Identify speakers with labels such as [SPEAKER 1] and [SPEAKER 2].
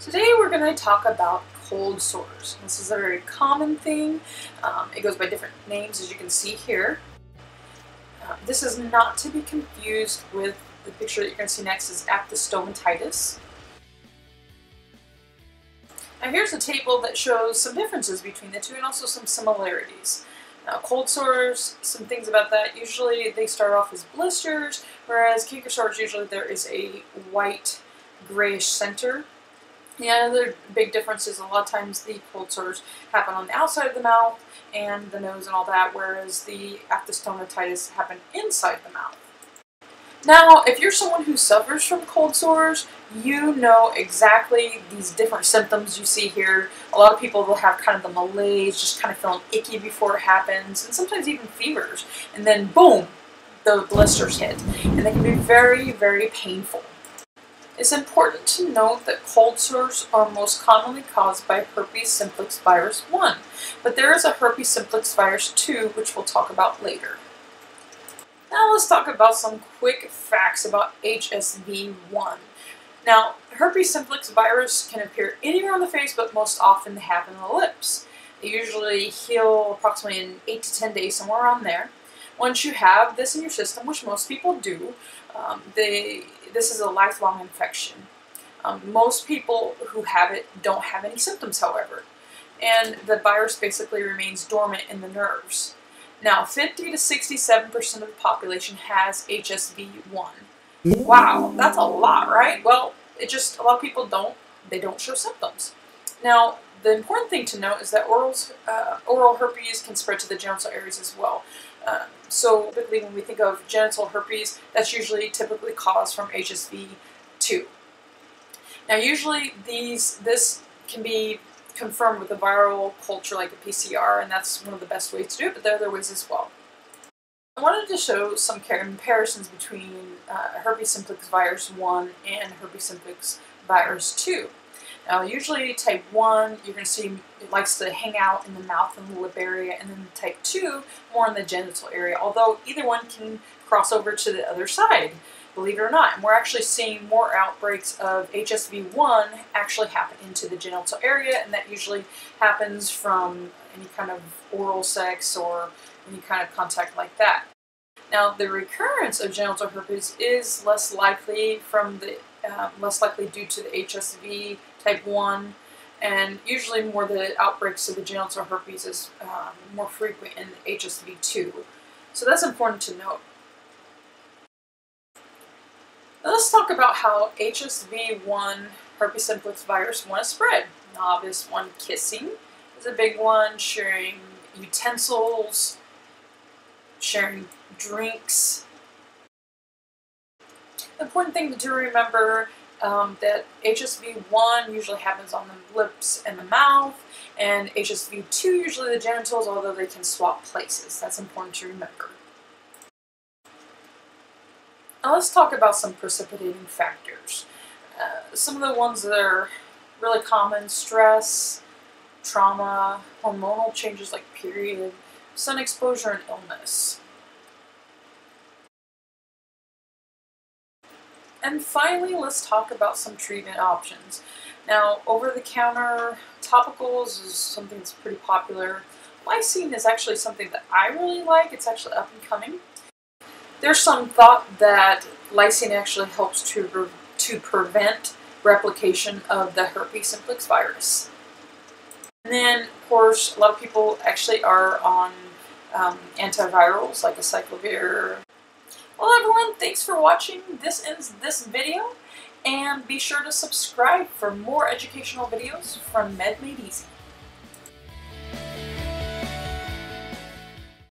[SPEAKER 1] Today we're going to talk about cold sores. This is a very common thing. Um, it goes by different names as you can see here. Uh, this is not to be confused with the picture that you're going to see next is aphthous stomatitis. Now here's a table that shows some differences between the two and also some similarities. Now cold sores, some things about that, usually they start off as blisters, whereas canker sores usually there is a white grayish center the other big difference is a lot of times the cold sores happen on the outside of the mouth and the nose and all that, whereas the aphthous stomatitis happen inside the mouth. Now, if you're someone who suffers from cold sores, you know exactly these different symptoms you see here. A lot of people will have kind of the malaise, just kind of feeling icky before it happens, and sometimes even fevers. And then boom, the blisters hit. And they can be very, very painful. It's important to note that cold sores are most commonly caused by herpes simplex virus 1, but there is a herpes simplex virus 2 which we'll talk about later. Now let's talk about some quick facts about HSV1. Now, herpes simplex virus can appear anywhere on the face, but most often they happen in the lips. They usually heal approximately in 8 to 10 days, somewhere around there. Once you have this in your system, which most people do, um, they, this is a lifelong infection. Um, most people who have it don't have any symptoms, however, and the virus basically remains dormant in the nerves. Now, 50 to 67% of the population has HSV1. Wow, that's a lot, right? Well, it just, a lot of people don't, they don't show symptoms. Now, the important thing to note is that oral, uh, oral herpes can spread to the genital areas as well. Uh, so typically when we think of genital herpes, that's usually typically caused from HSV2. Now usually these this can be confirmed with a viral culture like a PCR, and that's one of the best ways to do it, but there are other ways as well. I wanted to show some comparisons between uh, herpes simplex virus 1 and herpes simplex virus 2. Now, usually type 1, you're going to see it likes to hang out in the mouth and the lip area, and then type 2, more in the genital area, although either one can cross over to the other side, believe it or not. And we're actually seeing more outbreaks of HSV1 actually happen into the genital area, and that usually happens from any kind of oral sex or any kind of contact like that. Now, the recurrence of genital herpes is less likely from the uh, less likely due to the HSV type 1, and usually more the outbreaks of the genital herpes is um, more frequent in HSV2. So that's important to note. Now let's talk about how HSV1 herpes simplex virus 1 is spread. Novice one kissing is a big one, sharing utensils, sharing drinks. Important thing to remember um, that HSV1 usually happens on the lips and the mouth, and HSV2 usually the genitals, although they can swap places. That's important to remember. Now let's talk about some precipitating factors. Uh, some of the ones that are really common, stress, trauma, hormonal changes like period, sun exposure, and illness. And finally, let's talk about some treatment options. Now, over-the-counter topicals is something that's pretty popular. Lysine is actually something that I really like. It's actually up and coming. There's some thought that lysine actually helps to, to prevent replication of the herpes simplex virus. And then, of course, a lot of people actually are on um, antivirals like acyclovir, well everyone, thanks for watching. This ends this video. And be sure to subscribe for more educational videos from Med Made Easy.